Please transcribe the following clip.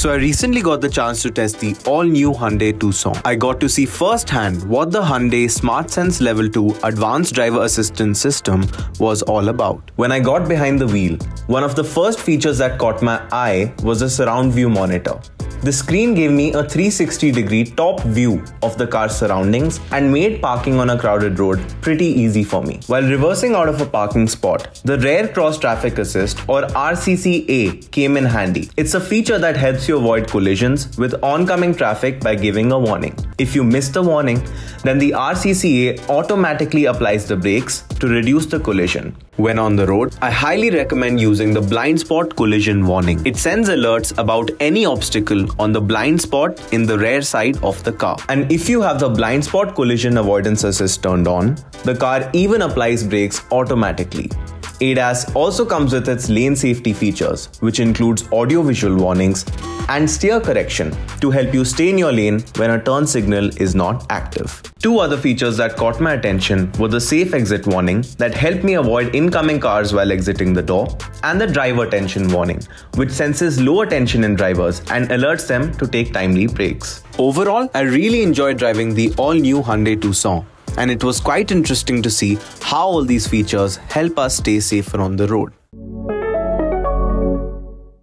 So I recently got the chance to test the all-new Hyundai Tucson. I got to see firsthand what the Hyundai SmartSense Level 2 Advanced Driver Assistance System was all about. When I got behind the wheel, one of the first features that caught my eye was a surround view monitor. The screen gave me a 360 degree top view of the car's surroundings and made parking on a crowded road pretty easy for me. While reversing out of a parking spot, the rear cross traffic assist or RCCA came in handy. It's a feature that helps you avoid collisions with oncoming traffic by giving a warning. If you miss the warning, then the RCCA automatically applies the brakes to reduce the collision. When on the road, I highly recommend using the blind spot collision warning. It sends alerts about any obstacle on the blind spot in the rear side of the car. And if you have the blind spot collision avoidance assist turned on, the car even applies brakes automatically. ADAS also comes with its lane safety features, which includes audio-visual warnings and steer correction to help you stay in your lane when a turn signal is not active. Two other features that caught my attention were the safe exit warning that helped me avoid incoming cars while exiting the door and the driver attention warning, which senses lower tension in drivers and alerts them to take timely breaks. Overall, I really enjoyed driving the all-new Hyundai Tucson and it was quite interesting to see how all these features help us stay safer on the road.